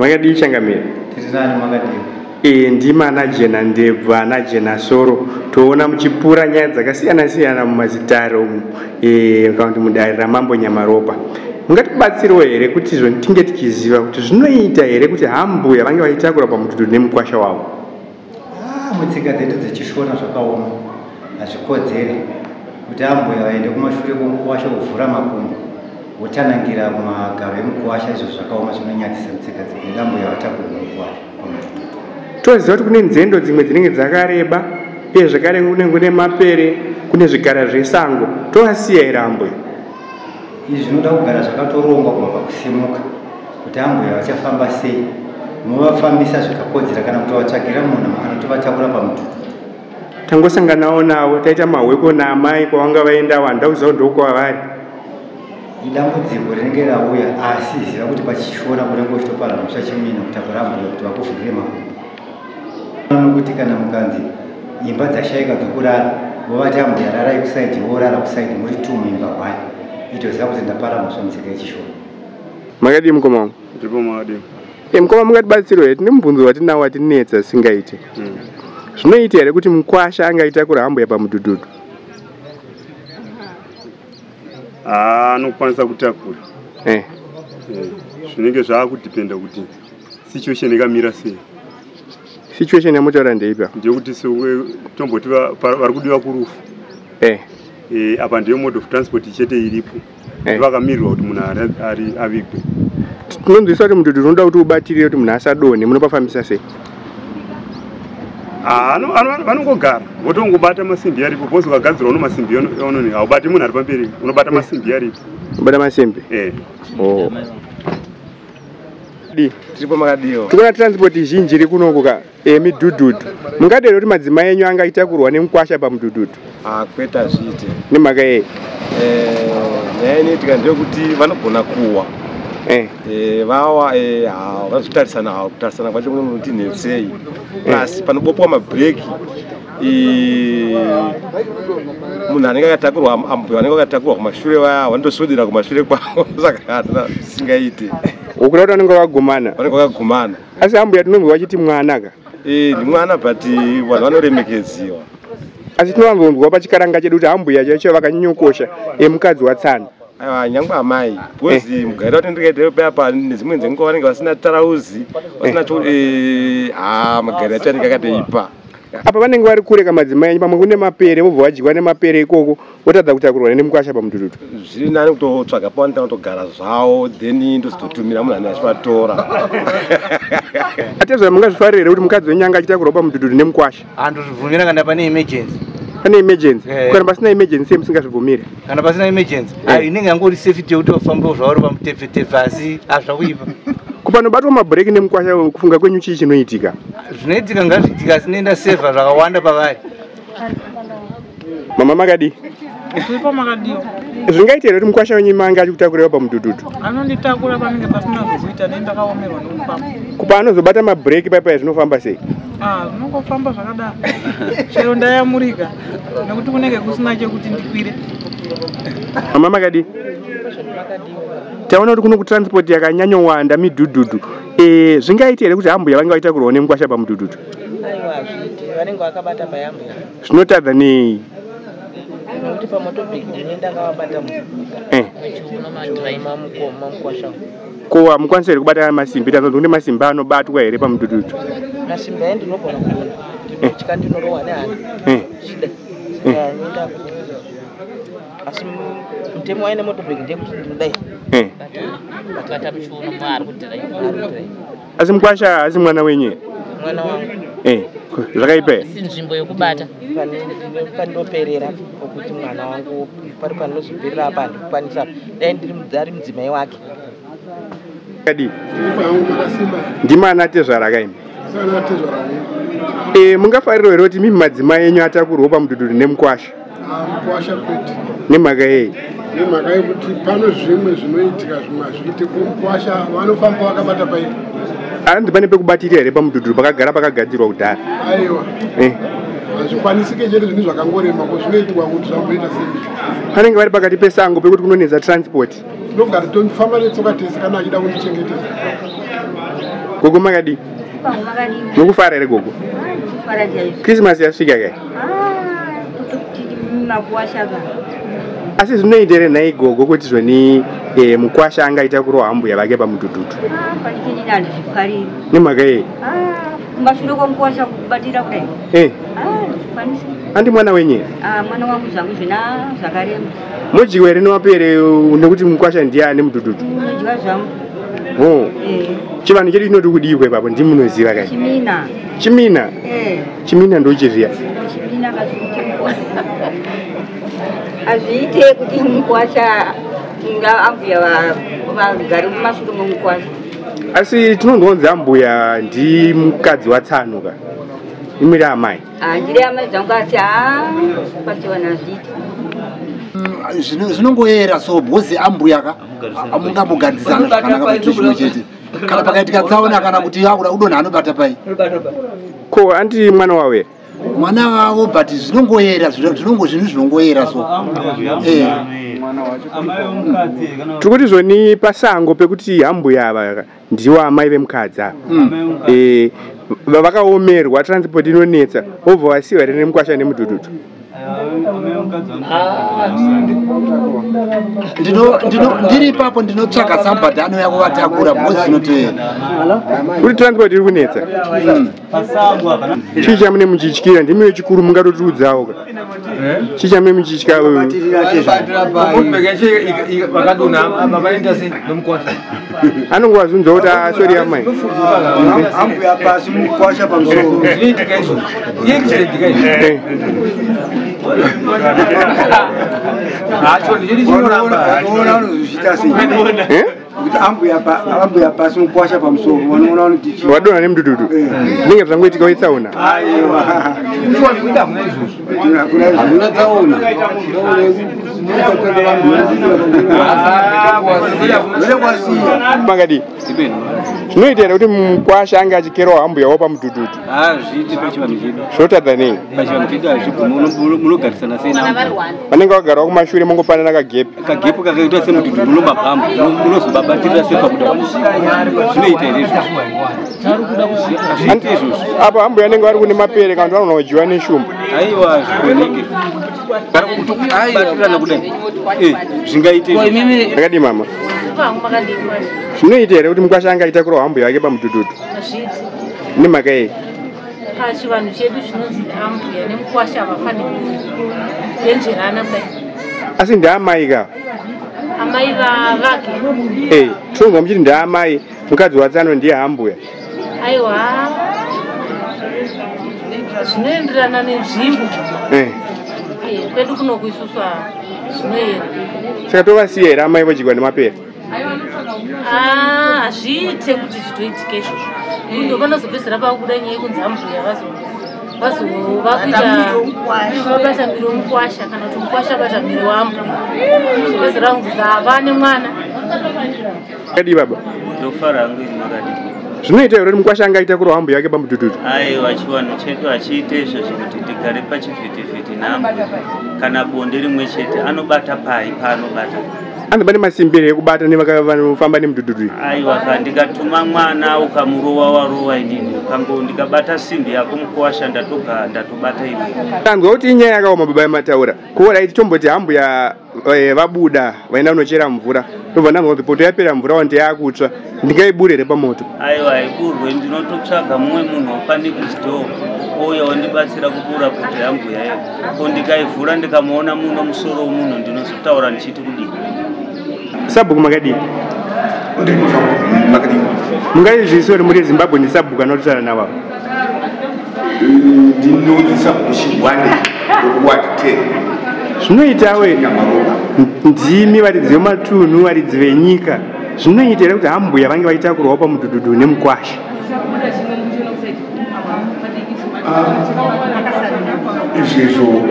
makadii changamira tiri nani makadii e ndimi ana jena ndebvu ana jena soro. Toona muchipura nyaya dzakasiyana siyana mumazitare umu. E, kana kuti mudare ramambo nyamaropa mungatibatsiriwo here kuti izvo tinge tichiziva kuti zvinoita here kuti hambuya vange vachitakura pamututu nemukwasha wavo? Ah, mutsika dzedu dzechishona zvakaoma. Hazvikodzeri kuti ambuya vaende kumashure kwomukwasha kuvhura makumbo votanangira kumagaro emukwasha izvo zvakaoma zvinonyatisa mutsika dzedu ambuya vatakuri mukwasha toziva kuti kune nzendo dzimwe dzinenge dzakareba uye zvakare kunenge kune mapere kune zvigara zvesango. Tovasiya ambuya izvi zvinoda kugara zvakatorongwa kubva pakusimuka kuti ambuya vachafamba sei. Movafambisa zvakakodzera kana kuti vatsvagira munhu anotovatakura pamututu. Tangosanganawo navo taita mahweko naamai kwavanga vaendawo handida kuziva kuti ndokwavari idambudziko rinenge rauya asi ziva kuti pachishora kunenge uchitopara mhosva chimina kutakurambuya kuti vakuvhurire makumbo nokuti kana mukanzi imba dzashayika dzokurara vovati ambuya rarai kusaidhi vorara kusaidhi muri tu muimba kwani itoziva kuti ndapara mhosva mutsika yechishora makadii mukoma wangu ndipo makadii e mukoma mungatibatsiro here tine mubvunzo watinawo watinetsa singaiti zvinoita here kuti mukwasha angaita kurambuya yapamudhudhudhu anokwanisa kutakura. Eh. Eh, zvinenge zvaakudhipenda kuti situation ikamira sei. Situation yamutaura ndeipa. Ndeyekuti tomboti vari kudiwa kurufu. Eh. Apa ndiyo mode of transport chete iripo. Vakamirwa kuti munhu ari- avigwe. Tinonzwisa kuti mudhudhudhu unoda kuti ubatirire kuti munhu asadonhe munopafambisa sei vanongogara. Votongobata masimbi aripo bhozi ukagadzirwa uno masimbi ononi haubati munhu ari pamberi unobata masimbi aripo. Ubata masimbi? Eh. oh. tikuona transport zhinji iri kunoku ka emidhudhudhu mungadere kuti madzimai enyu angaitakurwa nemukwasha pamudhudhudhu akwete azviite nemhaka yei Eh, nyaya inoitika ndeyekuti vanogona kuwa. eh. Eh, vawa eh, ha, vanozvitarisana havo kutarisana kwacho kunoti nhepsei asi panobopwa mabhireki munhu anenge akatakurwa ambuya anenge akatakurwa kumashure vaya vanotoswedera kumashure kwavo saka hatina zvisingaite ukuda kuti vanenge vakagumana vanenge vakagumana asi ambuya tinonzwa vachiti mwana ka Eh, ni mwana but vanhu vanoremekedziwa. Asi tinowanzonzwa pachikaranga chedu kuti ambuya chaicho vakanyanyokosha emukadzi watsana aiwa nyangwe amai. Bhozi mugairo wato ndikaiteyo payapa nedzimwe dzenguva vanenge vasina tarauzi vasina cho ha magairo acho anenge akateipa apa vanenge vari kure kamadzimai enyu pamwe kune mapere vobva vadyiwa nemapere ikoko votadza kutakurwa nemukwasha pamudhudhudhu zviri nani kutotsvaga pavanotanga kutogara zvavo then ndozototumira munhu ane achivatora atezva mungazvifarira here kuti mukadzi wenyu anga achitakurwa pamudhudhudhu nemukwasha handozvibvumira kana pane emergency pane emergency. Eh. kana pasina emergency yemusingazvibvumiri kana pasina emergency. Ayo inenge yangori safety yekuti vafambewo zvavo pamutepfetepfe asi hazvakuipa kupanobatwa mabhureki nemukwasha kufunga kwenyu chii chinoitika? Zvinoitika ngazviitika asi noenda sevha zvakawanda pavari mama makadi tiripo makadiyo zvingaita here kuti mukwasha wenyu manga achikutakuraiwa pamudhudhudhu anonditakura panenge pasina zvokuita ne ndakaomerwa nekufamba kupa anozobata mabhureki paipai zvinofamba sei? Ah, zvinongofamba zvakadaro. Chero ndayamurika nekuti kunenge kusina chekuti ndikwire. Mama makadi taona kuti kuno kutransport yakanyanyowanda midhudhudhu e, zvingaita here kuti hambuya vange vachitakurwawo nemukwasha pamudhudhudhu aiwa hazviiti vanenge vakabata mayambuya zvinotadza nei nekuti pamotobheki ndine ndakavabata Eh. mukwasha ko hamukwanisi here kubata masimbi tanzonzi kune masimbi anobatwa here pamudhudhudhu masimbi ayi ndinogona kudona ndinotya ndinorohwa nehana Eh. shida. Saka noenda asi mutemo waine motobheki ndeyekuti ndinodai Eh. batata muchiuno maari kudhiraivha asi mukwasha asi mwana wenyu mwana wangu Eh, zvakaipa here si nzvimbo yekubata pandinoperera pokuti mwana wangu pari panozobhirira apa handikukwanisa dai ndiri ari mudzimai wake. Kadi? Ndimi ana tezvara kaimi sana tezvarani e, mungafariro here kuti mimi madzimai enyu atakurwawo pamudhudhudhu nemukwasha? Mukwasha kwete. Nemhaka yei? Nemhaka yekuti pano zvimwe zvinoitika zvimwe hazviiti. Kumukwasha vanofamba vakabata paipo hanzi pane pekubatirira here pamudhudhudhu pakagara pakagadzirwa kudhara. Aiwa. Eh, hazvikwanisike chete zvinhu zvakangorema ko zvinoitirwa kuti zvamboita sei? Panenge vari pakati pesango pekuti kunonetsa transport. Tinogara tonifamba netsoka tese kana achida kundichengetedza. Gogo makadi mukufara here gogo? Krismasi yasvika kai kuti makuwashaka asi zvinoita here nhai gogo kuti zvoni eh, mukwasha angaita kurohwa ambuya vake pamudhudhudhu panichinini handizvifariri nemhaka yei kumashure kwomukuwasha kubatira kudai Eh, ndizvikwanisi andi mwana wenyere mwana wangu zvangu zvina zvakarema modyiwa here nemapere nekuti mukwasha ndiye ane mudhudhudhu nodyiwa zvangu o Eh, chivanhu chedu chinoti kudikwe ipapo ndi munoziva kai chimina. Chimina? Eh, chimina ndochizviya chimina kazvikuti hazviite kuti mukuwasha nga ambuya va- vagare mumashure momukuwasha asi tinondonzi ambuya ndi mukadzi watsanuka imwiri amai handiri amai dzangu asi ha pachivanhu hazviite Zvino- zvinongoyera so bhozi ambuyaka amungamugarisana zvakanaka kuti zvimwe chete. Kana pakaitika tsaona kana kuti akuda kudonha anobata pai ko andi mwana wawo here mwana wavo but zvinongoyera zvino- zvinongo zvinhu zvinongoyera so. Eh. tiri kuti zvoni pasango pekuti hambuya ava ndiwo amai vemukadzi ava. Eh, va- vakaomerwa transport inonetsa obva vasiwa here nemukwasha nemudhudhudhu ndiri ipapo ndinotsvaga sambadhi anouya kuvatakura bhozi zvinotoyera kuti transport iri kunetsa. Chii chamune muchityira ndimiyo chikuru mungatotiudzawo. Ka chii chamune muchitya anongowazunza kuti asori amai ambuya pasi mukwasha pamusoro Unoona unozviita sei kuti ambuya pasi mukwasha pamusoro wanoona unoti chii? wadonha nemudhudhudhu zvinenge zvangoitika wetsauna aiwa. Hakuna tsaona. Makadi zvinoita here kuti mukwasha ange achikerewa hambuyawo pamudhudhudhu hazviiti pachivanhu chedu. Zvotadza nei? Pachivanhu chedu hazvigumi munogarisana sei vanenge vagarawo kumashure mongopanana kagepi? Kagepu kakaitwa semudhudhu munobabhamba munozobabatirira sei pakuda zvinoita here izvozvo? Hazviiti izvozvo. Apa hambuya anenge vari kune mapere kana kuti vanogona kudyiwa neshumba. Aiwa zvikoneke kubatirana kudai. Eh, zvingaite izvozvo. Akadi mama. Zvinoita here kuti mukwasha angaita kurohwa hambuya vake pamudhudhudhu nemhaka yei pachivanhu chedu zvinonzi ambuya nemukwasha havafaniri kuenjerana kudai. Asi ndaamai ka amai va- vake? Eh, tinonzwa muchiti ndaamai mukadzi watsano ndiye hambuya aiwa. Zvinoenderana nenzvimbo. Eh, Eh, kwedu kuno kuisuswa zvinoyera. Saka tovasiya here amai vodyikwa nemapere Ah, hazviite kuti zvitoitike izvozvo. Ndo vanozopedzera vakuda nyaya yekunzi ambuya vazova kuita vabata mbiri womukwasha kana kuti mukwasha abata mbiri waambuya zopedzera kunzi zava nemwana akadi baba? Ndofara hangu ini makadi zvinoita here kuti mukwasha angaita kurohwa hambuya vake pamudhudhudhu aiwa chivanhu chedu hachiite izvozvo kuti tigare pachivhitivhiti nambuya kana bonde rimwe chete anobata pai paanobata anoba nemasimbi here ekubata nevanofamba nemudhudhudhu iyi aiwa ka ndikatuma mwana ukamurowa warowa inini ukambo ndikabata simbi yako mukuwasha ndatoga ndatobata iwe tanzwa kuti inyaya yakaoma baba yamataura kuora iti tomboti hambuya eh, vabuda vaenda kunochera mvura. Tobva ndanzwa kuti poto yapera mvura wandi yakutsva ndingaibure here pamoto. Aiwa iburwe ndinototsvaga mumwe munhu wapanikusto ouya wandibatsira kubura kuti yambuya iyo ko ndikaivhura ndikamuona muno musoro womunhu ndinozotaura ndichiti kudii sabhuku makadii? Mungaizvisi uri muri zimbabwe ndisabhuku anotaura navavo ndinonzisa kuchigwane ward 10 zvinoitawe ndimi varidzi vematunhu varidzi venyika. Zvinoita here kuti hambuya vange vaitakurwawo pamudhudhudhu nemukwasha? Izvezvo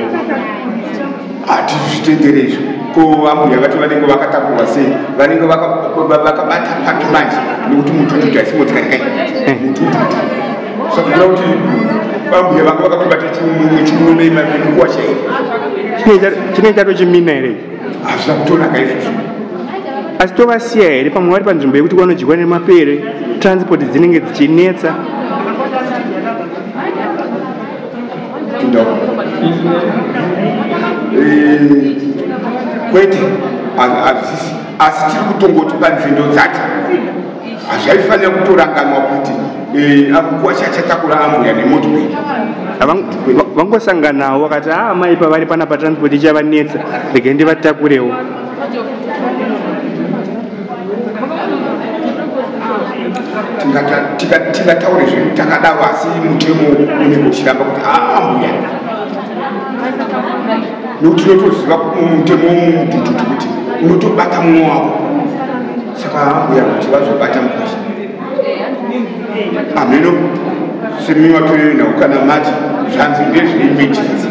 hatizvitendere izvo ko vambuya vacho vanenge vakatakurwa sei? Vanenge vaka- vakabata paki manje. Nekuti mudhudhudhu haisi kai mudhudhudhu saka kuda kuti vambuya vanga vakatobata chimurume nemukuwasha iri chinenge chato chimina here? Hazvina kutonaka izvozvo asi tovasiya here? Pamwe vari panzvimbo yekuti vanodyiwa nemapere transport dzinenge dzichinetsa. Eh, kwete. Ha- hazvisi asi tiri kutongoti panzendo dzati? Hazvaifanira kutoranganwa kuti eh, akukwasha chatakura ambuya nemotobeki vangosanganawo vakati a mai pavari pana patransport ichavanetsa regai ndivatakurewo. Tingataure zvedu takadaro asi mutemo unenge uchiramba kuti a ambuya nokuti tinotoziva mutemo mumutututu kuti unotobata mumwe wako. Saka ambuya kuti vazobata mukwasha ameno semimatorerinawo kana mati zvanzi ndezveimejinsi